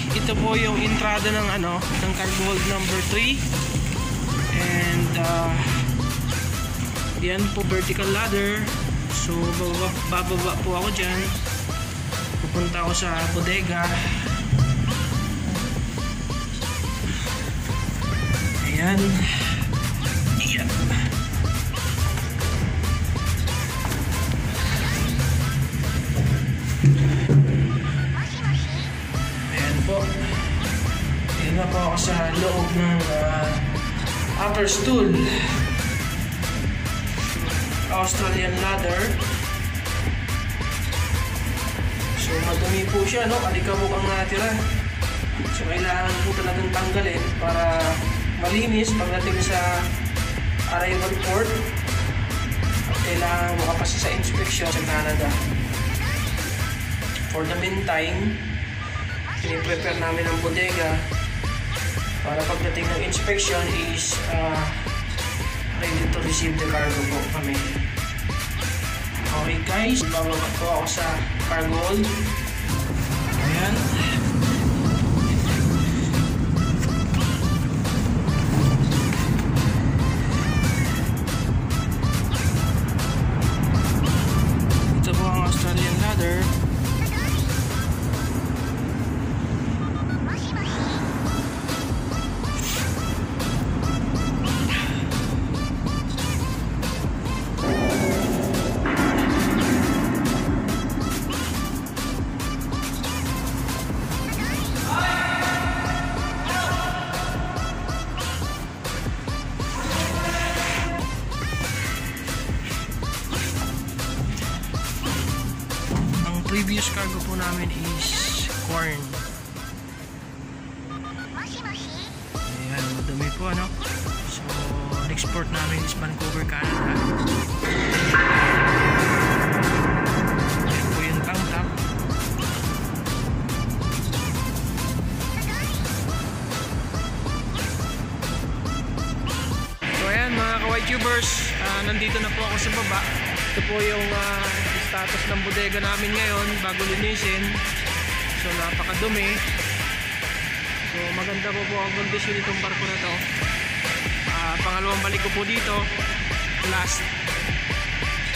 ito po yung entrada ng ano, ng cargo hold number 3. And uh, yan po vertical ladder. So bababa, bababa po ako dyan. Pupunta ako sa bodega. Ayan. Sa loob ng uh, upper stool. Australian ladder. So madumi po siya, no? Alikabok ang natira. So kailangan po talagang tanggalin para malinis pagdating sa arrival port. At kailangan makapasa sa inspection sa Canada. For the meantime, piniprepare namin ang bodega para pagdating ng inspection is uh, ready to receive the cargo po kami. Okay guys, bababa ako sa cargo hold. Namin is corn. Ayan, madumi po ano. So, export namin is Vancouver, Canada. Ayan po yung tank top. So ayan mga ka-white tubers, ah, nandito na po ako sa baba. Ito po yung ah, status ng bodega namin ngayon bago linisin. So napakadumi. So maganda po po ang condition itong barko na to. Ah, pangalawang balik ko po dito last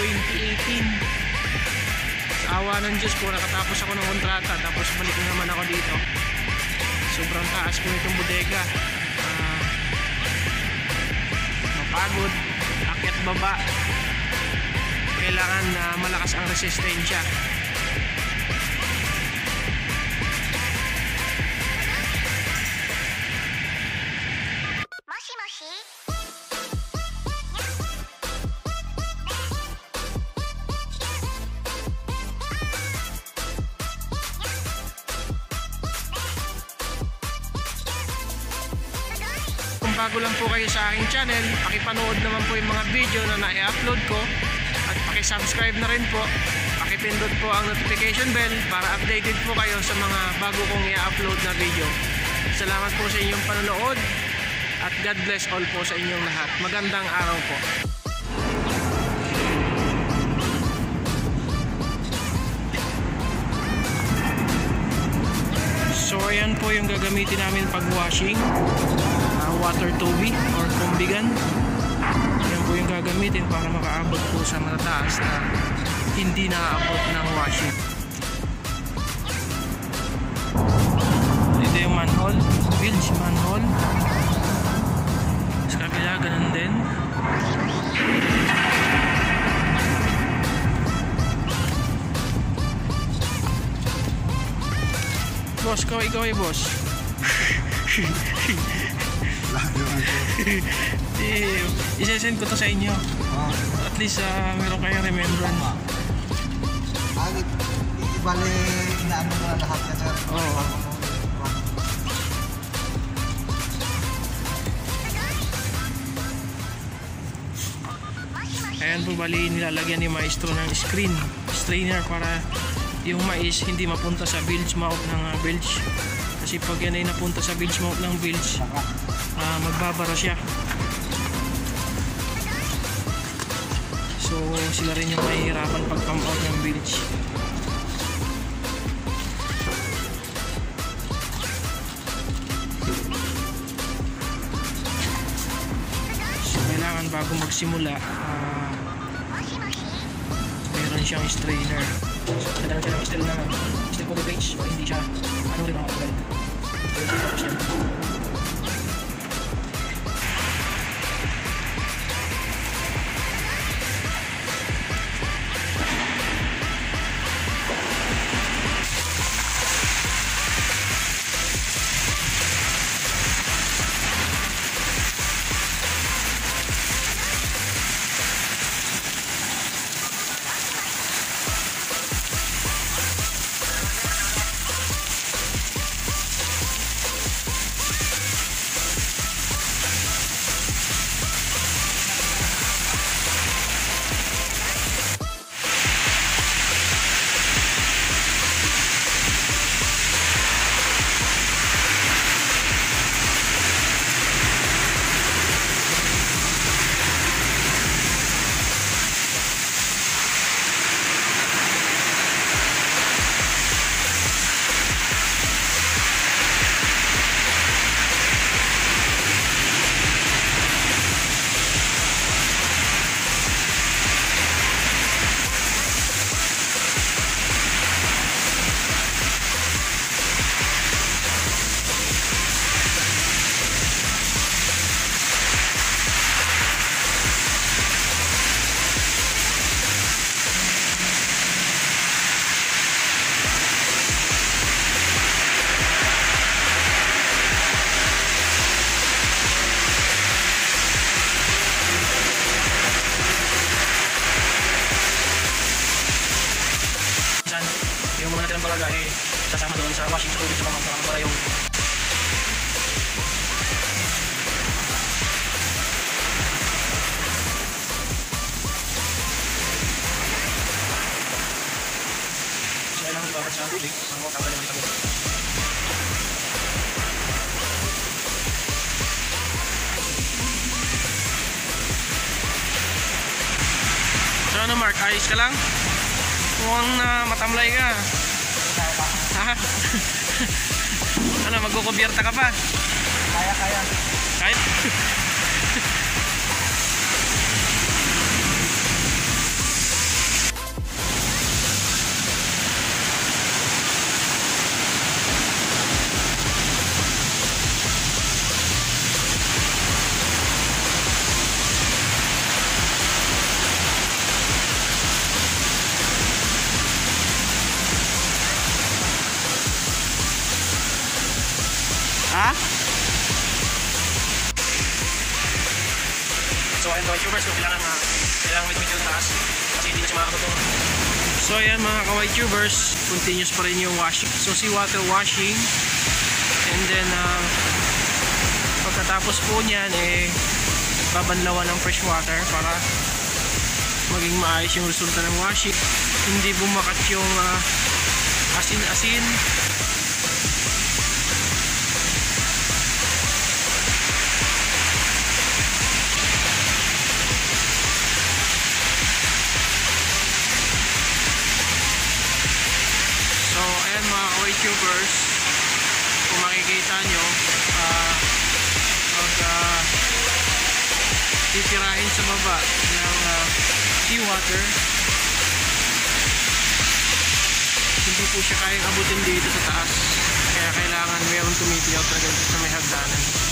2018. Sa awa ng Diyos po nakatapos ako ng kontrata tapos balik naman ako dito. Sobrang taas po itong bodega. Ah, mapagod, akyat baba. Kailangan na malakas ang resistensya. Kung bago lang po kayo sa aking channel, pakipanood naman po yung mga video na na-upload ko pakisubscribe na rin po. Pakipindot po ang notification bell para updated po kayo sa mga bago kong i-upload na video. Salamat po sa inyong panonood at God bless all po sa inyong lahat. Magandang araw po. So ayan po yung gagamitin namin pag washing uh, water tubig or kumbigan yan po yung gagamitin para makaabot po sa matataas na hindi naaabot ng washing. Ito yung manhole bilge manhole. Sa kabila ganun din. Boss kaway kaway boss Eh, isesend ko to sa inyo. At least uh, meron kayong remembrance. Agit, bali, inaano mo na lahat na sir. Oo. Ayan po bali nilalagyan ni maestro ng screen strainer para yung mais hindi mapunta sa bilge mouth ng uh, bilge kasi pag yan ay napunta sa bilge mouth ng bilge ah, magbabara siya So sila rin yung mahihirapan pag come out ng village. So kailangan bago magsimula, uh, meron siyang strainer. So kailangan siya ng still na, still ko page, o hindi siya, ano rin ako agad. So, mga natirang balaga eh sasama doon sa washing sa tubig sa mga para yung So, kailangan ibabad sa tubig para makakabal naman ito. So ano Mark, ayos ka lang? Mukhang na matamlay ka. Ano, magkukubierta ka pa? Kaya, kaya. Ha? So ayun mga tubers, kung kailangan kailangan may medyo taas kasi hindi na siya makakatotoo. So ayan mga kawai tubers, continuous pa rin yung washing. So seawater washing. And then uh, pagkatapos po niyan eh babanlawan ng fresh water para maging maayos yung resulta ng washing. Hindi bumakat yung uh, asin-asin. Mga kawai tubers, kung makikita nyo, ah, pag ah, titirahin sa baba ng ah, seawater, hindi po siya kayang abutin dito sa taas. Kaya kailangan mayroong tumitilaw talaga sa may hagdanan.